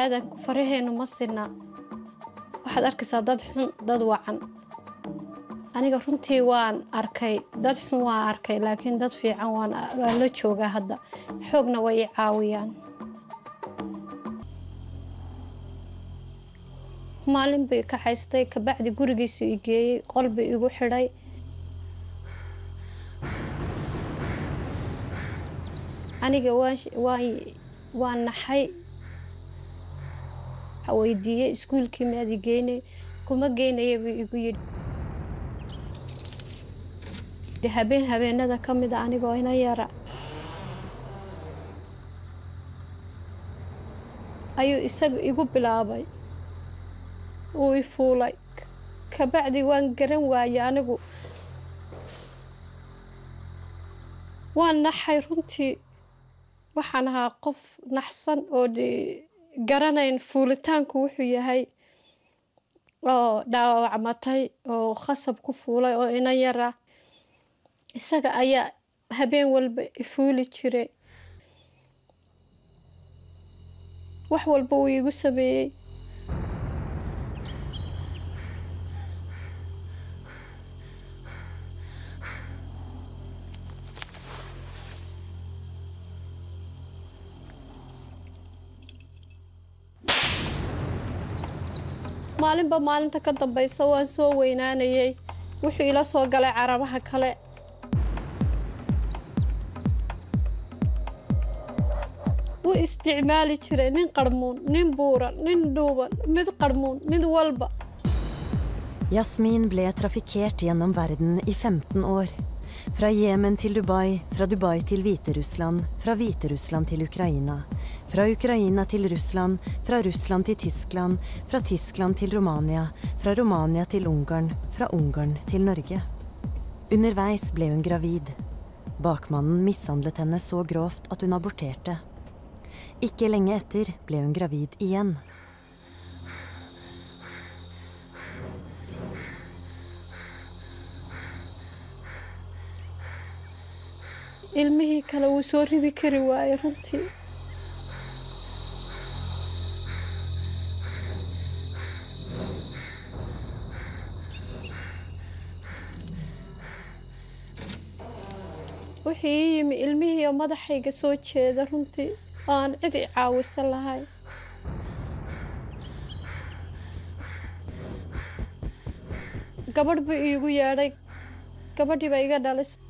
aadanku faraheennu ma sinna waxaad arkaysaa dad xun dad wacan. Aniga runtii waan arkay dad xun waan arkay laakiin dad fiican waan la joogaa hadda. Xoogna way i caawiyaan. Maalin bay kaxaystay kabacdi gurigiisu i geeyey qolba igu xidhay. Aniga waan naxay weydiiyey iskuulkii maadi geynay kuma geynaya buu igu yidhi. Habeen habeenada ka mida anigoo ina yara. Ayuu isaga igu bilaabay. Uu i fuulay. Kabacdi waan garan waayey anigu. Waan naxay runtii. Waxaan ahaa qof naxsan oo garanayn fuulitaanku wuxuu yahay oo dhaawacmatay oo khasab ku fuulay oo ina yara. Isaga ayaa habeen walba ifuuli jiray. Wax walba wuu iigu sameeyey maalinba maalinta ka dambaysa waan soo weynaanayay wuxuu ila soo galay carabaha kale wuu isticmaali jiray nin qarmuun nin buuran nin dhuuban mid qarmuun mid walba Yasmin ble trafikkert gjennom verden i 15 år. Fra Jemen til Dubai, fra Dubai til Hviterussland, fra Hviterussland til Ukraina. Fra Ukraina til Russland, fra Russland til Tyskland, fra Tyskland til Romania, fra Romania til Ungarn, fra Ungarn til Norge. Underveis ble hun gravid. Bakmannen mishandlet henne så grovt at hun aborterte. Ikke lenge etter ble hun gravid igjen. ilmihii kale wuu soo ridi kari waayey runtii wuxuu ii yimi ilmihii oo madaxayga soo jeeda runtii oo aan cid i caawisan lahayn gabadh buu iigu yeedhay. Gabadhii baa iga dhalisay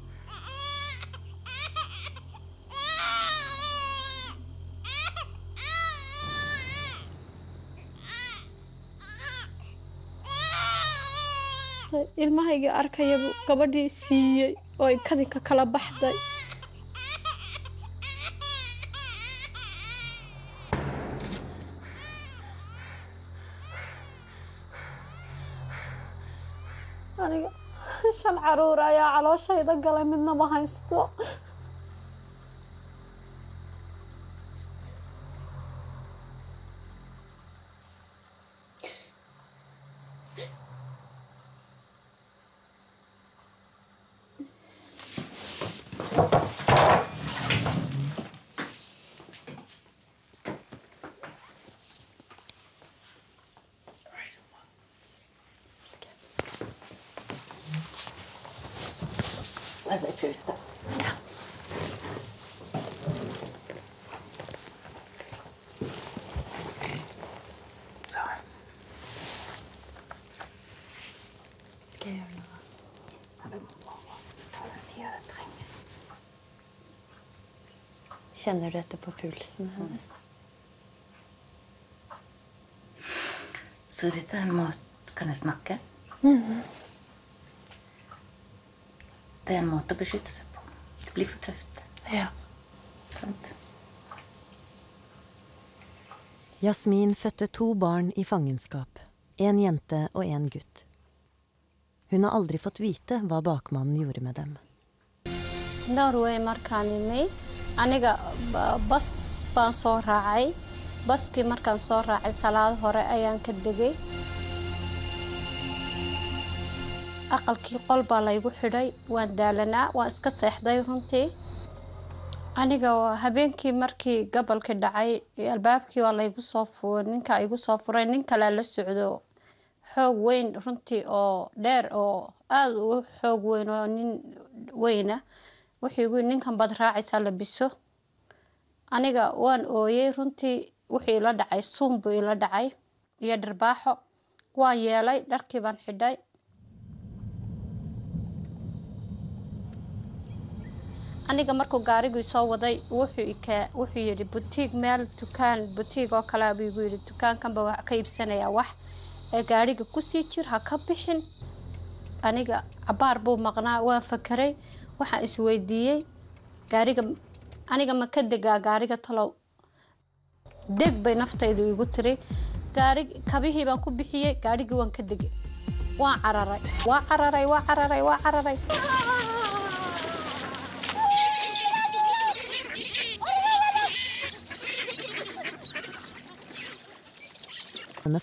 ilmahayga arkayaba gabadhii siiyey oo ay kadinka kala baxday. Aniga shan carruur ayaa calooshayda galay midna ma haysto Kjenner du dette på pulsen hennes? Så dette er en måte Kan jeg snakke? Det er en måte å beskytte seg på. Det blir for tøft. Ja. Sant? Jasmin fødte to barn i fangenskap. En jente og en gutt. Hun har aldri fått vite hva bakmannen gjorde med dem. norway i imay aniga ba- bas baan soo raacay. Baskii markaan soo raacay salaad hore ayaan ka degay. Aqalkii qol baa laygu xidhay waan daalanaa waan iska seexday runtii. Aniga habeenkii markii gobolka dhacay albaabkii waa laygu soo furay ninka igu soo furay nin kalea la socdo. Xoog weyn runtii oo dheer oo aada u xoog weyn oo nin weyna wuxuu igu ninkan baad raacaysaa labiso aniga waan ooyey runtii wuxuu ila dhacay suun buu ila dhacay iyo dharbaaxo waan yeelay dharkii baan xidhay. Aniga markuu gaarigii soo waday wuxuu ike wuxuu yidhi butiig meel dukaan butiig oo kale buu igu yidhi dukaankanba wax ka iibsanayaa wax. Ee gaariga ku sii jir ha ka bixin. Aniga cabaar buu maqnaa waan fakeray waxaan isweydiiyey gaariga aniga ma ka degaa gaariga talow deg bay naftaydu igu tiri gaari kabihii baan ku bixiyey gaarigii waan ka degay waan cararay waa cararay waa cararay waa cararay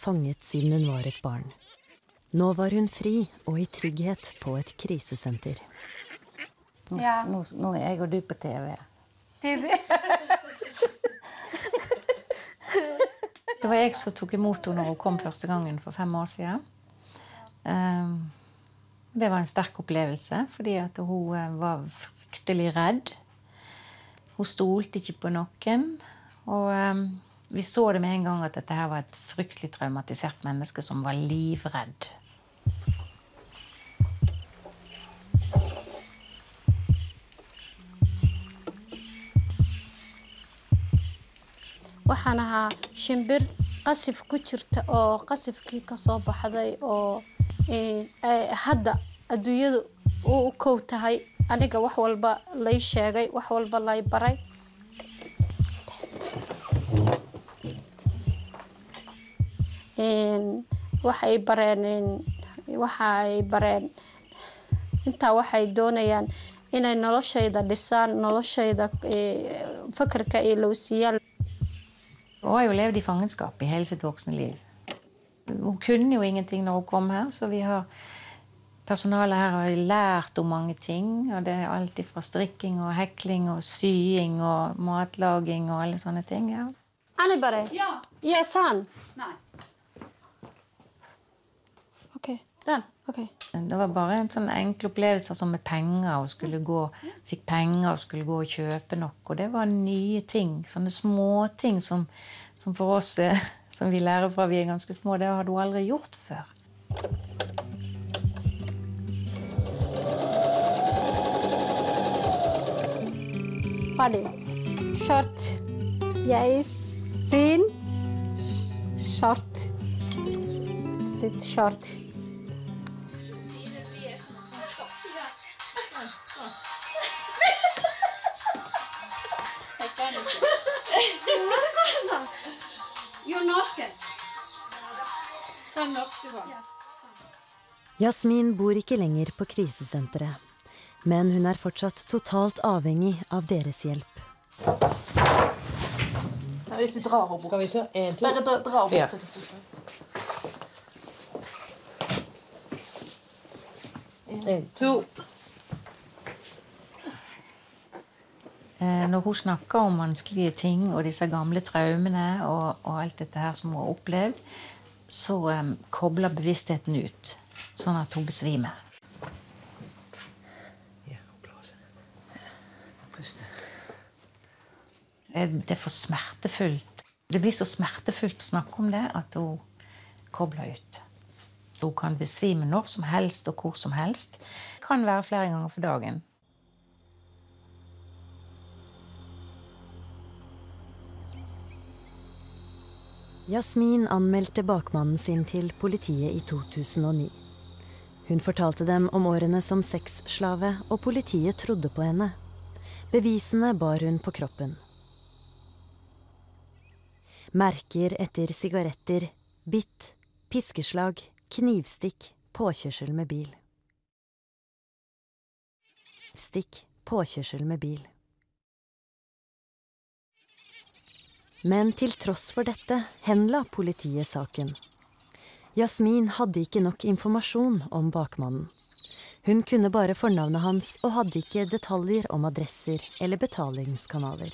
fanget siden hun var et barn. Nå var hun fri og i trygghet på et krisesenter. Nå, Ja. nå, nå er jeg og du på TV. Det var jeg som tok imot henne når hun kom første gangen for fem år siden. Um, Det var en sterk opplevelse, fordi hun eh, var fryktelig redd. Hun stolte ikke på noen. Og um, vi så det med en gang at dette var et fryktelig traumatisert menneske som var livredd. Waxaan ahaa shimbir qasif ku jirta oo qasifkii ka soo baxday oo eh, hadda adduunyadu u u kow tahay. Aniga wax walba lay sheegay wax walba lay baray. Waxay bareen een, waxay bareen. Intaa waxay doonayaan inay noloshayda dhisaan noloshayda eh, fakarka ay lowsiiyaan Hun har jo levd i fangenskap i hele sitt voksne liv. Hun kunne jo ingenting når hun kom her, så vi har Personalet her har lært om mange ting. og Det er alt fra strikking og hekling og sying og matlaging og alle sånne ting. ja. Anybody? Ja. Yes, han. Nei. Den. Okay. Det var bare en sånn enkel opplevelse som med penger. og skulle gå, Fikk penger og skulle gå og kjøpe noe. Og det var nye ting. Sånne småting som, som for oss som vi lærer fra vi er ganske små, det hadde hun aldri gjort før. Ferdig. Kjørt. Jeg sin kjørt. Sitt short. Den norske var. Jasmin bor ikke lenger på krisesenteret, men hun er fortsatt totalt avhengig av deres hjelp. Hvis vi drar henne bort. Skal vi ta en, to? Bare dra, dra bort. Ja. En, To. Eh, Når hun snakker om vanskelige ting og disse gamle traumene og, og alt dette her som hun har opplevd, så um, kobler bevisstheten ut, sånn at hun besvimer. Ja, blåse. Puste. Det er for smertefullt. Det blir så smertefullt å snakke om det at hun kobler ut. Hun kan besvime når som helst og hvor som helst. Det kan være flere ganger for dagen. Jasmin anmeldte bakmannen sin til politiet i 2009. Hun fortalte dem om årene som sexslave, og politiet trodde på henne. Bevisene bar hun på kroppen. Merker etter sigaretter, bitt, piskeslag, knivstikk, påkjørsel med bil. Stikk, påkjørsel med bil. Men til tross for dette henla politiet saken. Jasmin hadde ikke nok informasjon om bakmannen. Hun kunne bare fornavnet hans og hadde ikke detaljer om adresser eller betalingskanaler.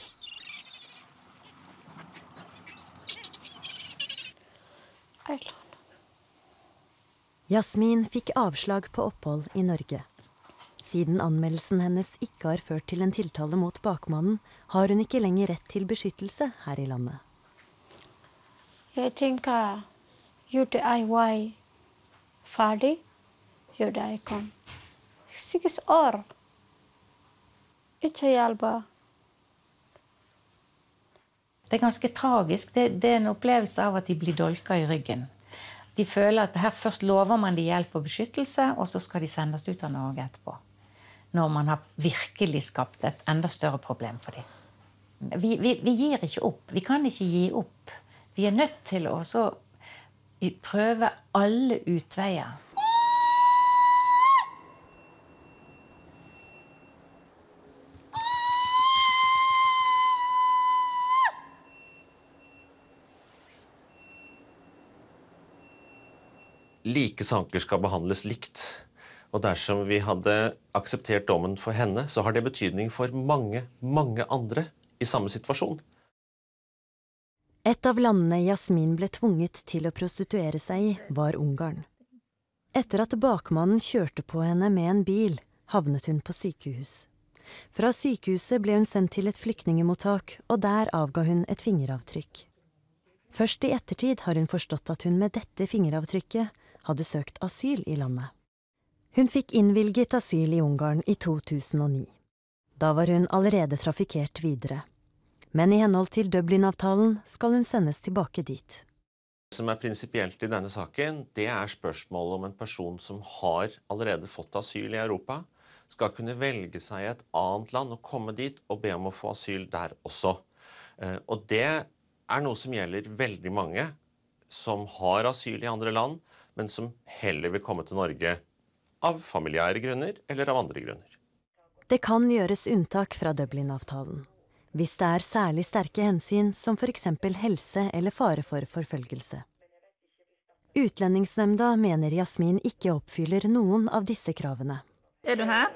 Jasmin fikk avslag på opphold i Norge. Siden anmeldelsen hennes ikke har ført til en tiltale mot bakmannen, har hun ikke lenger rett til beskyttelse her i landet. Jeg tenker gjorde jeg var ferdig, gjorde jeg kom. Seks år. Ikke hjelpe. Det er ganske tragisk. Det, det er en opplevelse av at de blir dolka i ryggen. De føler at her først lover man de hjelp og beskyttelse, og så skal de sendes ut av Norge etterpå. Når man har virkelig skapt et enda større problem for dem. Vi, vi, vi gir ikke opp. Vi kan ikke gi opp. Vi er nødt til å prøve alle utveier. like sanker skal behandles likt. Og dersom vi hadde akseptert dommen for henne, så har det betydning for mange, mange andre i samme situasjon. Et av landene Jasmin ble tvunget til å prostituere seg i, var Ungarn. Etter at bakmannen kjørte på henne med en bil, havnet hun på sykehus. Fra sykehuset ble hun sendt til et flyktningemottak, og der avga hun et fingeravtrykk. Først i ettertid har hun forstått at hun med dette fingeravtrykket hadde søkt asyl i landet. Hun fikk innvilget asyl i Ungarn i 2009. Da var hun allerede trafikkert videre. Men i henhold til Dublin-avtalen skal hun sendes tilbake dit. Det som er prinsipielt i denne saken, det er spørsmålet om en person som har allerede fått asyl i Europa, skal kunne velge seg et annet land og komme dit og be om å få asyl der også. Eh, og det er noe som gjelder veldig mange som har asyl i andre land, men som heller vil komme til Norge av familiære grunner eller av andre grunner. Det kan gjøres unntak fra Dublin-avtalen hvis det er særlig sterke hensyn som f.eks. helse eller fare for forfølgelse. Utlendingsnemnda mener Jasmin ikke oppfyller noen av disse kravene. Er du her?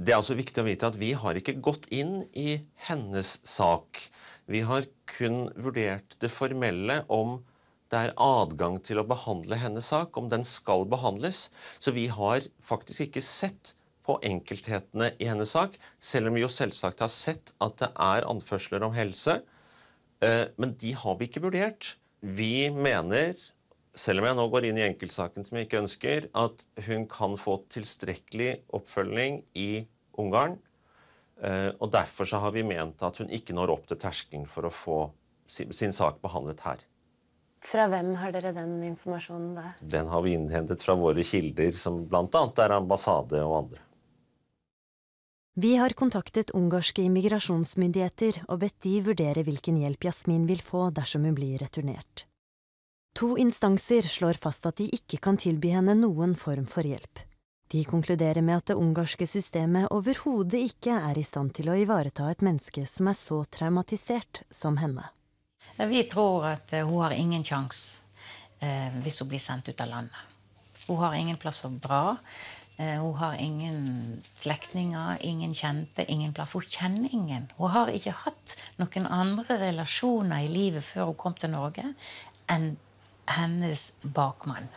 Det er også viktig å vite at vi har ikke gått inn i hennes sak. Vi har kun vurdert det formelle om det er adgang til å behandle hennes sak, om den skal behandles. Så vi har faktisk ikke sett på enkelthetene i hennes sak, selv om vi jo selvsagt har sett at det er anførsler om helse. eh, Men de har vi ikke vurdert. Vi mener, selv om jeg nå går inn i enkeltsaken som jeg ikke ønsker, at hun kan få tilstrekkelig oppfølging i Ungarn. eh, Og derfor så har vi ment at hun ikke når opp til terskelen for å få sin, sak behandlet her. Fra hvem har dere den informasjonen der? Den har vi innhentet fra våre kilder, som bl.a. er ambassade og andre. Vi har kontaktet ungarske immigrasjonsmyndigheter og bedt de vurdere hvilken hjelp Jasmin vil få dersom hun blir returnert. To instanser slår fast at de ikke kan tilby henne noen form for hjelp. De konkluderer med at det ungarske systemet overhodet ikke er i stand til å ivareta et menneske som er så traumatisert som henne. Vi tror at eh, hun har ingen sjanse eh, hvis hun blir sendt ut av landet. Hun har ingen plass å dra. Eh, hun har ingen slektninger, ingen kjente, ingen plass. Hun kjenner ingen. Hun har ikke hatt noen andre relasjoner i livet før hun kom til Norge, enn hennes bakmann.